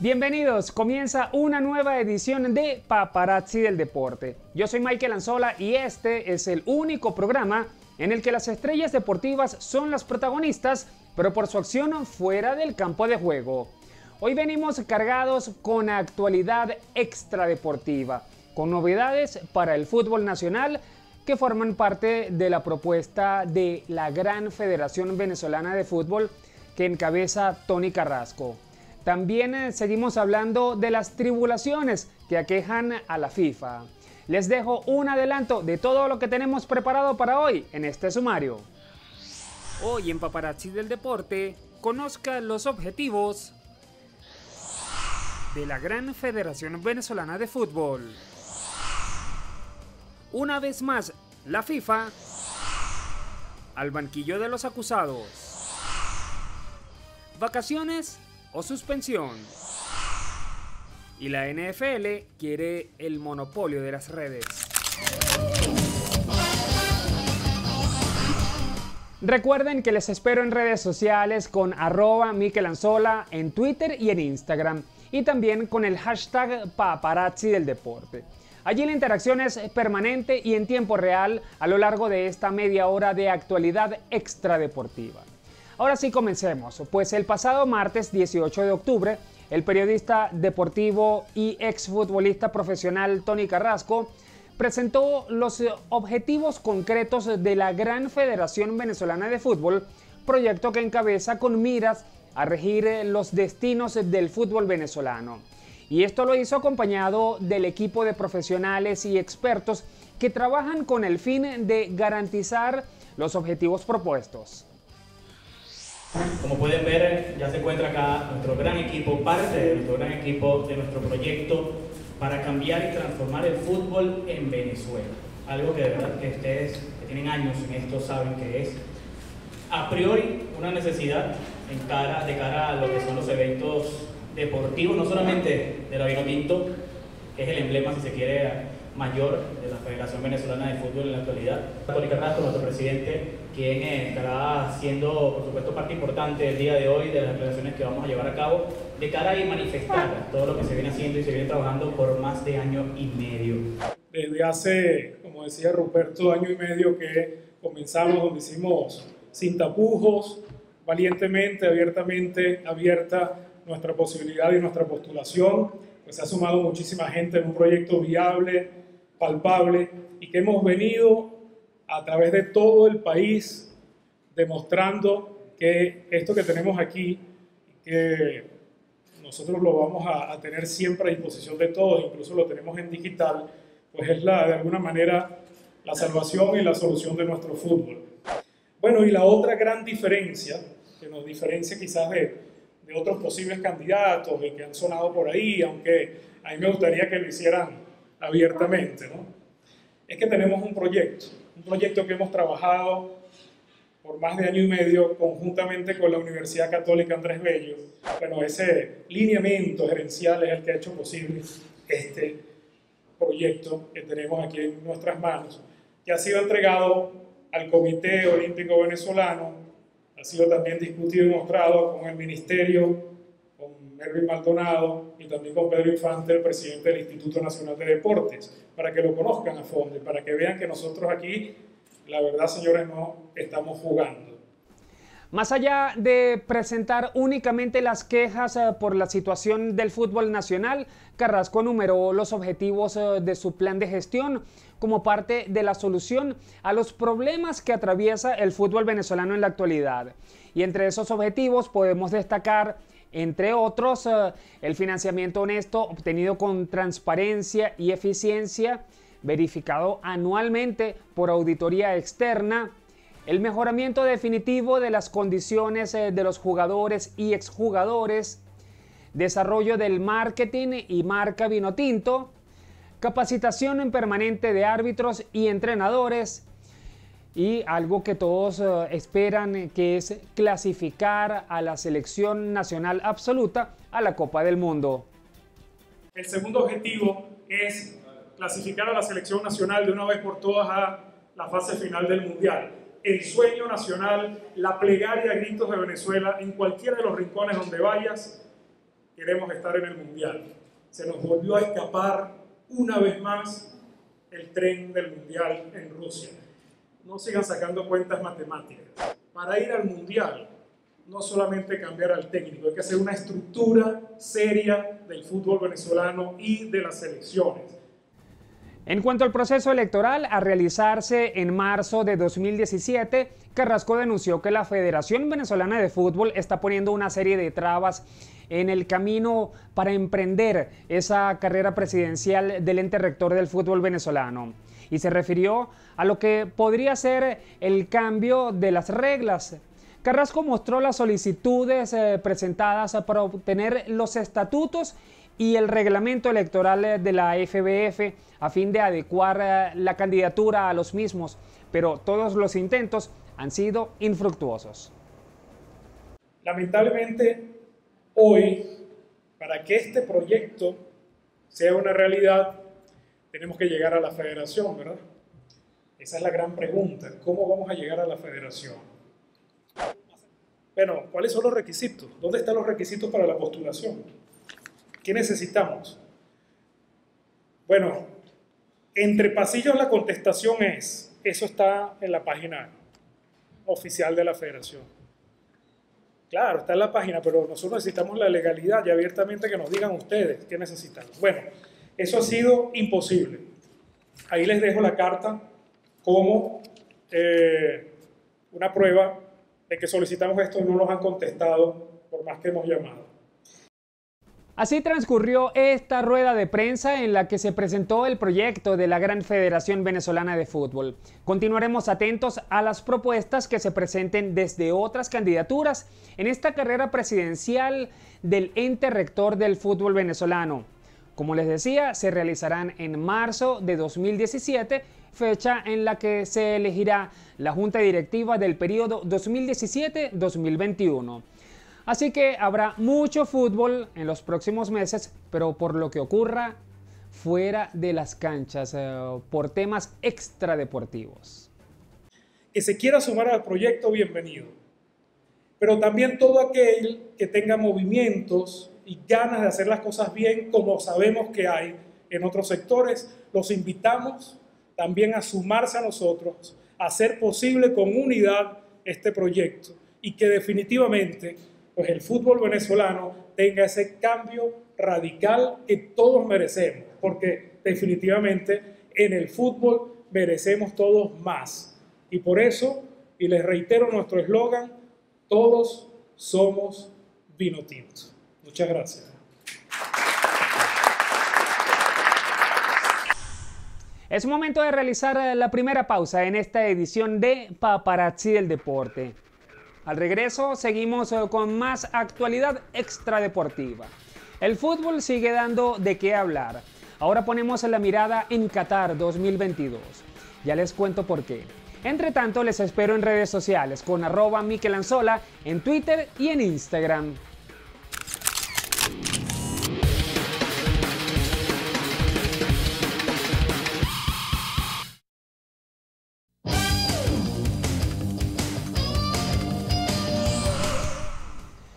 Bienvenidos, comienza una nueva edición de Paparazzi del Deporte. Yo soy Michael Anzola y este es el único programa en el que las estrellas deportivas son las protagonistas, pero por su acción fuera del campo de juego. Hoy venimos cargados con actualidad extradeportiva, con novedades para el fútbol nacional que forman parte de la propuesta de la Gran Federación Venezolana de Fútbol que encabeza Tony Carrasco. También eh, seguimos hablando de las tribulaciones que aquejan a la FIFA. Les dejo un adelanto de todo lo que tenemos preparado para hoy en este sumario. Hoy en Paparazzi del Deporte, conozca los objetivos de la Gran Federación Venezolana de Fútbol. Una vez más, la FIFA al banquillo de los acusados. Vacaciones o suspensión. Y la NFL quiere el monopolio de las redes. Recuerden que les espero en redes sociales con arroba Anzola en Twitter y en Instagram y también con el hashtag paparazzi del deporte. Allí la interacción es permanente y en tiempo real a lo largo de esta media hora de actualidad extradeportiva. Ahora sí comencemos, pues el pasado martes 18 de octubre, el periodista deportivo y exfutbolista profesional Tony Carrasco presentó los objetivos concretos de la Gran Federación Venezolana de Fútbol, proyecto que encabeza con miras a regir los destinos del fútbol venezolano. Y esto lo hizo acompañado del equipo de profesionales y expertos que trabajan con el fin de garantizar los objetivos propuestos. Como pueden ver, ya se encuentra acá nuestro gran equipo, parte de nuestro gran equipo de nuestro proyecto para cambiar y transformar el fútbol en Venezuela. Algo que de verdad que ustedes que tienen años en esto saben que es a priori una necesidad en cara, de cara a lo que son los eventos deportivos, no solamente de la Vinotinto, que es el emblema, si se quiere, mayor de la Federación Venezolana de Fútbol en la actualidad. Tony Carrasco, nuestro presidente, quien estará siendo, por supuesto, parte importante el día de hoy de las relaciones que vamos a llevar a cabo de cara a manifestar todo lo que se viene haciendo y se viene trabajando por más de año y medio. Desde hace, como decía Ruperto, año y medio que comenzamos, donde hicimos sin tapujos, valientemente, abiertamente, abierta nuestra posibilidad y nuestra postulación, pues se ha sumado muchísima gente en un proyecto viable, palpable y que hemos venido a través de todo el país demostrando que esto que tenemos aquí, que nosotros lo vamos a, tener siempre a disposición de todos, incluso lo tenemos en digital, pues es la, de alguna manera la salvación y la solución de nuestro fútbol. Bueno, y la otra gran diferencia, que nos diferencia quizás de, de otros posibles candidatos y que han sonado por ahí, aunque a mí me gustaría que lo hicieran abiertamente, ¿no? Es que tenemos un proyecto, un proyecto que hemos trabajado por más de año y medio conjuntamente con la Universidad Católica Andrés Bello. Bueno, ese lineamiento gerencial es el que ha hecho posible este proyecto que tenemos aquí en nuestras manos, que ha sido entregado al Comité Olímpico Venezolano, ha sido también discutido y mostrado con el Ministerio Erwin Maldonado y también con Pedro Infante, el presidente del Instituto Nacional de Deportes, para que lo conozcan a fondo y para que vean que nosotros aquí, la verdad, señores, no estamos jugando. Más allá de presentar únicamente las quejas eh, por la situación del fútbol nacional, Carrasco enumeró los objetivos eh, de su plan de gestión como parte de la solución a los problemas que atraviesa el fútbol venezolano en la actualidad. Y entre esos objetivos podemos destacar entre otros, eh, el financiamiento honesto obtenido con transparencia y eficiencia, verificado anualmente por auditoría externa, el mejoramiento definitivo de las condiciones eh, de los jugadores y exjugadores, desarrollo del marketing y marca vino tinto, capacitación en permanente de árbitros y entrenadores, y algo que todos eh, esperan eh, que es clasificar a la selección nacional absoluta a la Copa del Mundo. El segundo objetivo es clasificar a la selección nacional de una vez por todas a la fase final del Mundial. El sueño nacional, la plegaria a gritos de Venezuela en cualquiera de los rincones donde vayas, queremos estar en el Mundial. Se nos volvió a escapar una vez más el tren del Mundial en Rusia. No sigan sacando cuentas matemáticas. Para ir al Mundial, no solamente cambiar al técnico, hay que hacer una estructura seria del fútbol venezolano y de las selecciones. En cuanto al proceso electoral a realizarse en marzo de 2017, Carrasco denunció que la Federación Venezolana de Fútbol está poniendo una serie de trabas en el camino para emprender esa carrera presidencial del ente rector del fútbol venezolano. Y se refirió a lo que podría ser el cambio de las reglas. Carrasco mostró las solicitudes eh, presentadas para obtener los estatutos y el reglamento electoral de la FBF a fin de adecuar eh, la candidatura a los mismos, pero todos los intentos han sido infructuosos. Lamentablemente, hoy, para que este proyecto sea una realidad, tenemos que llegar a la federación, ¿verdad? Esa es la gran pregunta, ¿cómo vamos a llegar a la federación? Bueno, ¿cuáles son los requisitos? ¿Dónde están los requisitos para la postulación? ¿Qué necesitamos? Bueno, entre pasillos la contestación es, eso está en la página oficial de la federación. Claro, está en la página, pero nosotros necesitamos la legalidad y abiertamente que nos digan ustedes qué necesitan. Bueno, eso ha sido imposible. Ahí les dejo la carta como eh, una prueba de que solicitamos esto y no nos han contestado por más que hemos llamado. Así transcurrió esta rueda de prensa en la que se presentó el proyecto de la Gran Federación Venezolana de Fútbol. Continuaremos atentos a las propuestas que se presenten desde otras candidaturas en esta carrera presidencial del ente rector del fútbol venezolano. Como les decía, se realizarán en marzo de 2017, fecha en la que se elegirá la junta directiva del periodo 2017-2021. Así que habrá mucho fútbol en los próximos meses, pero por lo que ocurra fuera de las canchas, eh, por temas extradeportivos. Que se quiera sumar al proyecto, bienvenido. Pero también todo aquel que tenga movimientos y ganas de hacer las cosas bien, como sabemos que hay en otros sectores, los invitamos también a sumarse a nosotros, a hacer posible con unidad este proyecto y que definitivamente pues el fútbol venezolano tenga ese cambio radical que todos merecemos, porque definitivamente en el fútbol merecemos todos más. Y por eso, y les reitero nuestro eslogan, todos somos vino Muchas gracias. Es momento de realizar la primera pausa en esta edición de Paparazzi del Deporte. Al regreso seguimos eh, con más actualidad extradeportiva. El fútbol sigue dando de qué hablar. Ahora ponemos la mirada en Qatar 2022. Ya les cuento por qué. Entre tanto, les espero en redes sociales con arroba Miquelanzola en Twitter y en Instagram.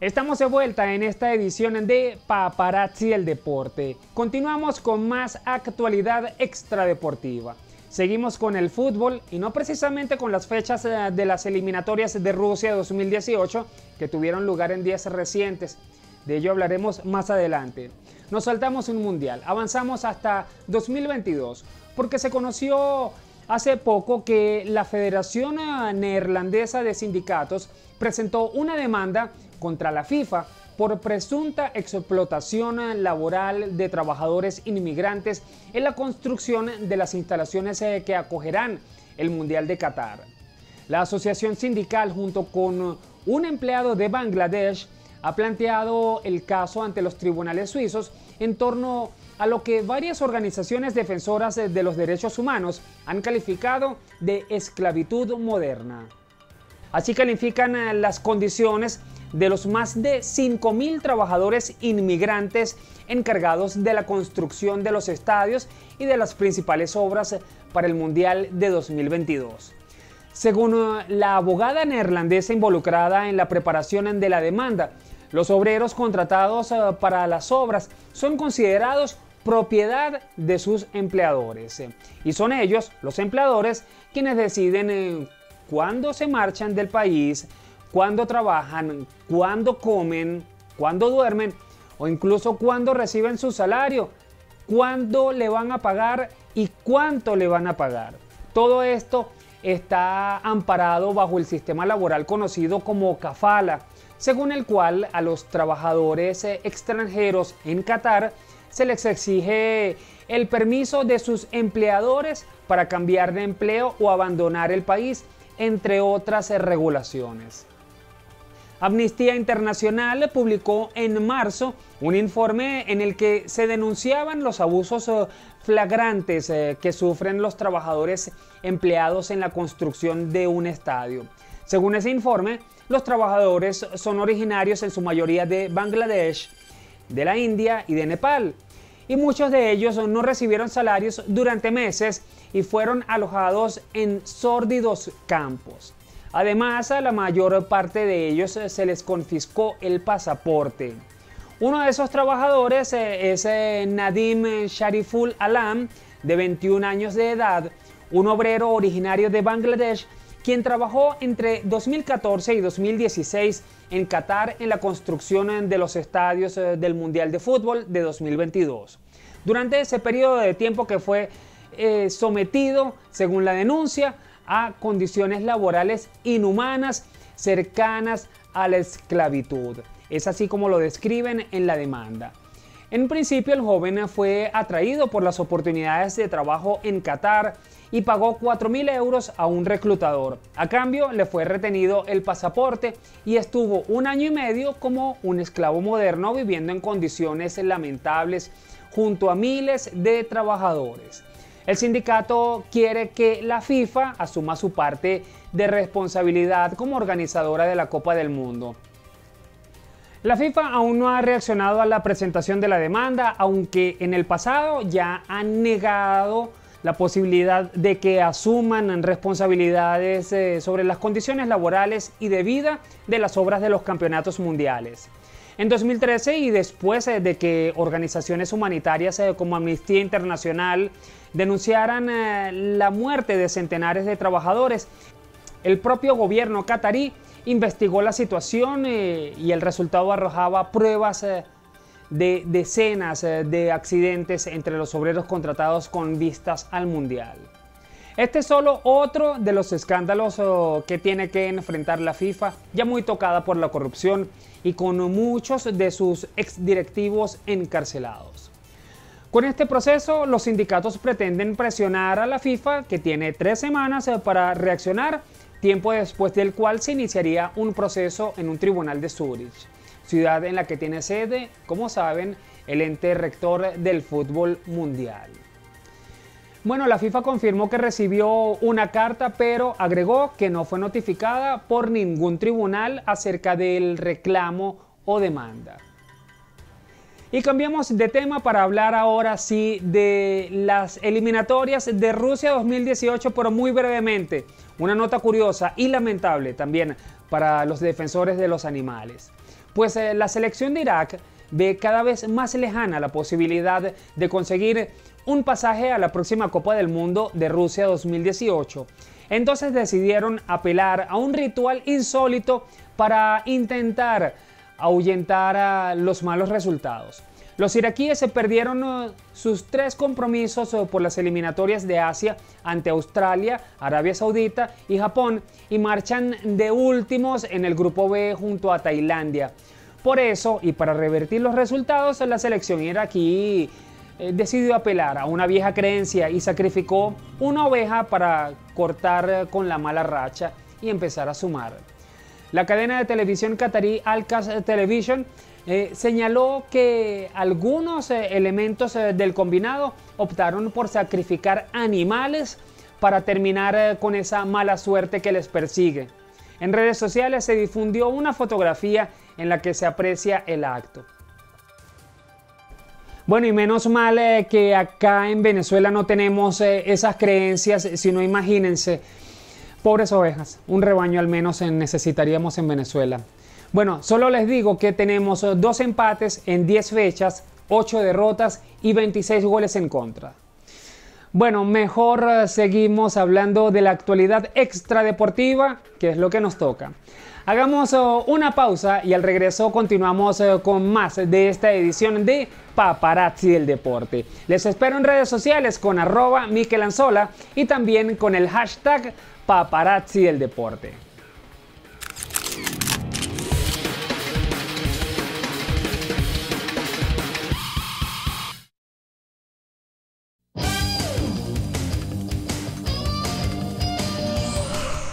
Estamos de vuelta en esta edición de Paparazzi el Deporte. Continuamos con más actualidad extradeportiva. Seguimos con el fútbol y no precisamente con las fechas eh, de las eliminatorias de Rusia 2018 que tuvieron lugar en días recientes. De ello hablaremos más adelante. Nos saltamos un mundial, avanzamos hasta 2022 porque se conoció hace poco que la Federación eh, Neerlandesa de Sindicatos presentó una demanda contra la FIFA por presunta explotación laboral de trabajadores inmigrantes en la construcción de las instalaciones eh, que acogerán el Mundial de Qatar. La asociación sindical junto con un empleado de Bangladesh ha planteado el caso ante los tribunales suizos en torno a lo que varias organizaciones defensoras de los derechos humanos han calificado de esclavitud moderna. Así califican eh, las condiciones de los más de 5.000 trabajadores inmigrantes encargados de la construcción de los estadios y de las principales obras para el Mundial de 2022. Según uh, la abogada neerlandesa involucrada en la preparación de la demanda, los obreros contratados eh, para las obras son considerados propiedad de sus empleadores. Y son ellos, los empleadores, quienes deciden eh, cuándo se marchan del país, cuándo trabajan, cuándo comen, cuándo duermen o incluso cuándo reciben su salario, cuándo le van a pagar y cuánto le van a pagar. Todo esto está amparado bajo el sistema laboral conocido como kafala, según el cual a los trabajadores extranjeros en Qatar se les exige el permiso de sus empleadores para cambiar de empleo o abandonar el país, entre otras regulaciones. Amnistía Internacional publicó en marzo un informe en el que se denunciaban los abusos eh, flagrantes que sufren los trabajadores empleados en la construcción de un estadio. Según ese informe, los trabajadores son originarios en su mayoría de Bangladesh, de la India y de Nepal. Y muchos de ellos no recibieron salarios durante meses y fueron alojados en sórdidos campos. Además, a la mayor parte de ellos se les confiscó el pasaporte. Uno de esos trabajadores eh, es eh, Nadim Shariful Alam, de 21 años de edad, un obrero originario de Bangladesh quien trabajó entre 2014 y 2016 en Qatar en la construcción de los estadios eh, del Mundial de Fútbol de 2022. Durante ese periodo de tiempo que fue eh, sometido, según la denuncia, a condiciones laborales inhumanas cercanas a la esclavitud. Es así como lo describen en la demanda. En principio el joven fue atraído por las oportunidades de trabajo en Qatar y pagó 4.000 euros a un reclutador. A cambio le fue retenido el pasaporte y estuvo un año y medio como un esclavo moderno viviendo en condiciones lamentables junto a miles de trabajadores. El sindicato quiere que la FIFA asuma su parte de responsabilidad como organizadora de la Copa del Mundo. La FIFA aún no ha reaccionado a la presentación de la demanda, aunque en el pasado ya han negado la posibilidad de que asuman responsabilidades eh, sobre las condiciones laborales y de vida de las obras de los campeonatos mundiales. En 2013 y después eh, de que organizaciones humanitarias eh, como Amnistía Internacional denunciaran la muerte de centenares de trabajadores, el propio gobierno catarí investigó la situación eh, y el resultado arrojaba pruebas eh, de decenas eh, de accidentes entre los obreros contratados con vistas al Mundial. Este es solo otro de los escándalos que tiene que enfrentar la FIFA, ya muy tocada por la corrupción y con muchos de sus exdirectivos encarcelados. Con este proceso, los sindicatos pretenden presionar a la FIFA, que tiene tres semanas para reaccionar tiempo después del cual se iniciaría un proceso en un tribunal de Zurich, ciudad en la que tiene sede, como saben, el ente rector del fútbol mundial. Bueno, la FIFA confirmó que recibió una carta, pero agregó que no fue notificada por ningún tribunal acerca del reclamo o demanda. Y cambiamos de tema para hablar ahora sí de las eliminatorias de Rusia 2018, pero muy brevemente. Una nota curiosa y lamentable también para los defensores de los animales. Pues eh, la selección de Irak ve cada vez más lejana la posibilidad de conseguir un pasaje a la próxima Copa del Mundo de Rusia 2018. Entonces decidieron apelar a un ritual insólito para intentar ahuyentar a los malos resultados. Los iraquíes se perdieron uh, sus tres compromisos uh, por las eliminatorias de Asia ante Australia, Arabia Saudita y Japón y marchan de últimos en el grupo B junto a Tailandia. Por eso, y para revertir los resultados, la selección iraquí eh, decidió apelar a una vieja creencia y sacrificó una oveja para cortar uh, con la mala racha y empezar a sumar. La cadena de televisión catarí Alcas Television eh, señaló que algunos eh, elementos eh, del combinado optaron por sacrificar animales para terminar con esa mala suerte que les persigue. En redes sociales se difundió una fotografía en la que se aprecia el acto. Bueno, y menos mal que acá en Venezuela no tenemos esas creencias, sino imagínense, pobres ovejas, un rebaño al menos necesitaríamos en Venezuela. Bueno, solo les digo que tenemos dos empates en 10 fechas, 8 derrotas y 26 goles en contra. Bueno, mejor eh, seguimos hablando de la actualidad extradeportiva, que es lo que nos toca. Hagamos eh, una pausa y al regreso continuamos eh, con más de esta edición de Paparazzi del Deporte. Les espero en redes sociales con arroba Miquelanzola y también con el hashtag Paparazzi del Deporte.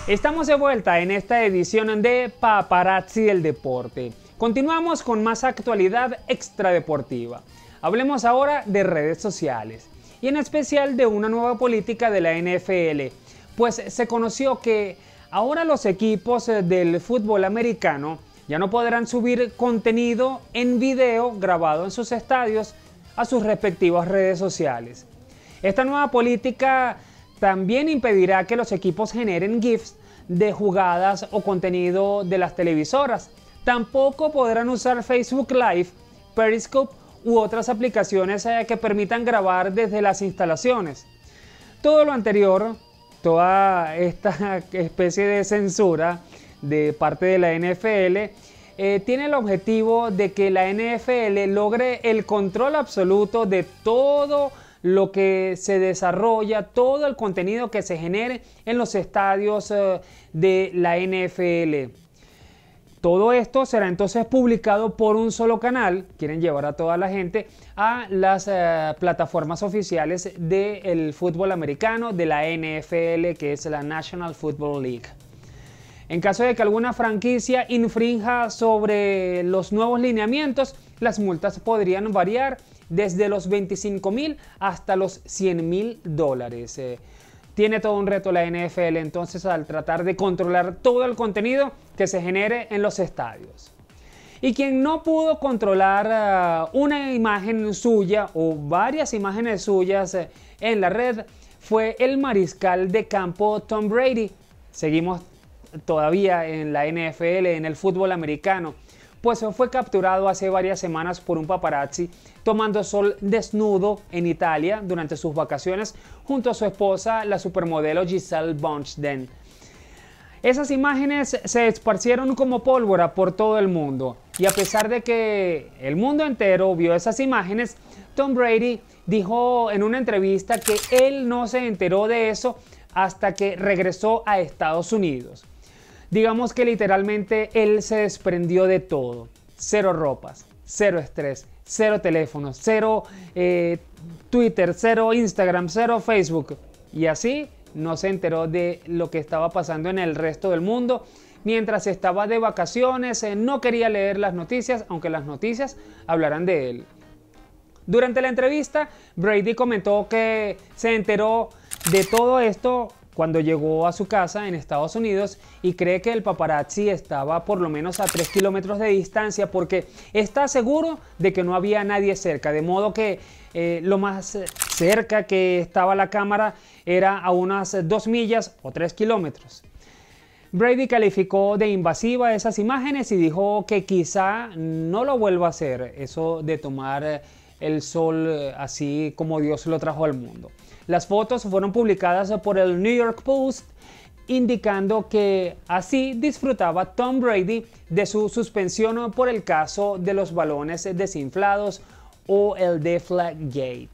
Estamos de vuelta en esta edición de Paparazzi del Deporte. Continuamos con más actualidad extradeportiva. Hablemos ahora de redes sociales y en especial de una nueva política de la NFL, pues se conoció que ahora los equipos del fútbol americano ya no podrán subir contenido en video grabado en sus estadios a sus respectivas redes sociales. Esta nueva política también impedirá que los equipos generen GIFs de jugadas o contenido de las televisoras. Tampoco podrán usar Facebook Live, Periscope u otras aplicaciones eh, que permitan grabar desde las instalaciones. Todo lo anterior, toda esta especie de censura de parte de la NFL, eh, tiene el objetivo de que la NFL logre el control absoluto de todo lo que se desarrolla, todo el contenido que se genere en los estadios eh, de la NFL. Todo esto será entonces publicado por un solo canal, quieren llevar a toda la gente a las eh, plataformas oficiales del fútbol americano, de la NFL, que es la National Football League. En caso de que alguna franquicia infrinja sobre los nuevos lineamientos, las multas podrían variar desde los 25 mil hasta los 100 mil dólares. Eh, tiene todo un reto la NFL entonces al tratar de controlar todo el contenido que se genere en los estadios. Y quien no pudo controlar eh, una imagen suya o varias imágenes suyas eh, en la red fue el mariscal de campo Tom Brady. Seguimos todavía en la NFL, en el fútbol americano pues fue capturado hace varias semanas por un paparazzi tomando sol desnudo en Italia durante sus vacaciones junto a su esposa, la supermodelo Giselle Bunchden. Esas imágenes se esparcieron como pólvora por todo el mundo y a pesar de que el mundo entero vio esas imágenes, Tom Brady dijo en una entrevista que él no se enteró de eso hasta que regresó a Estados Unidos. Digamos que literalmente él se desprendió de todo. Cero ropas, cero estrés, cero teléfonos, cero eh, Twitter, cero Instagram, cero Facebook. Y así no se enteró de lo que estaba pasando en el resto del mundo. Mientras estaba de vacaciones, eh, no quería leer las noticias, aunque las noticias hablarán de él. Durante la entrevista, Brady comentó que se enteró de todo esto cuando llegó a su casa en Estados Unidos y cree que el paparazzi estaba por lo menos a 3 kilómetros de distancia porque está seguro de que no había nadie cerca, de modo que eh, lo más cerca que estaba la cámara era a unas 2 millas o 3 kilómetros. Brady calificó de invasiva esas imágenes y dijo que quizá no lo vuelva a hacer, eso de tomar el sol así como Dios lo trajo al mundo. Las fotos fueron publicadas por el New York Post indicando que así disfrutaba Tom Brady de su suspensión por el caso de los balones desinflados o el Deflategate.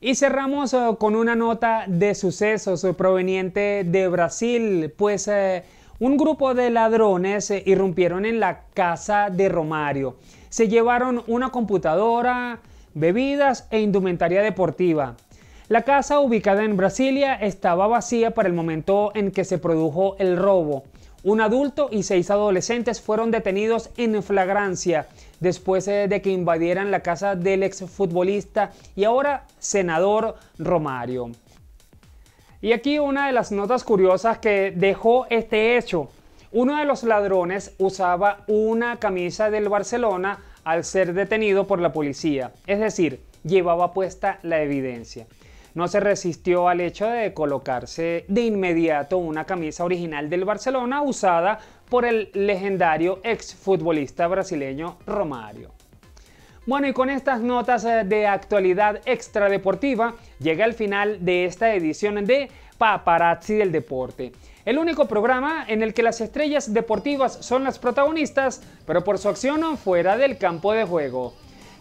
Y cerramos eh, con una nota de sucesos proveniente de Brasil, pues eh, un grupo de ladrones eh, irrumpieron en la casa de Romario. Se llevaron una computadora, bebidas e indumentaria deportiva. La casa ubicada en Brasilia estaba vacía para el momento en que se produjo el robo. Un adulto y seis adolescentes fueron detenidos en flagrancia después eh, de que invadieran la casa del exfutbolista y ahora senador Romario. Y aquí una de las notas curiosas que dejó este hecho. Uno de los ladrones usaba una camisa del Barcelona al ser detenido por la policía, es decir, llevaba puesta la evidencia no se resistió al hecho de colocarse de inmediato una camisa original del Barcelona usada por el legendario exfutbolista brasileño Romario. Bueno, y con estas notas eh, de actualidad extradeportiva, llega el final de esta edición de Paparazzi del Deporte. El único programa en el que las estrellas deportivas son las protagonistas, pero por su acción fuera del campo de juego.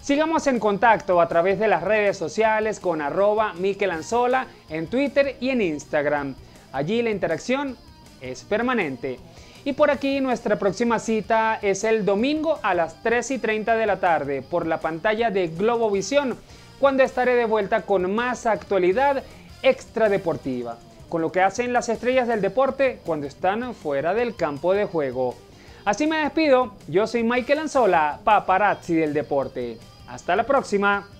Sigamos en contacto a través de las redes sociales con arroba Miquel Anzola en Twitter y en Instagram. Allí la interacción es permanente. Y por aquí nuestra próxima cita es el domingo a las 3 y 30 de la tarde por la pantalla de Globovisión, cuando estaré de vuelta con más actualidad extradeportiva, con lo que hacen las estrellas del deporte cuando están fuera del campo de juego. Así me despido, yo soy Michael Anzola, paparazzi del deporte. Hasta la próxima.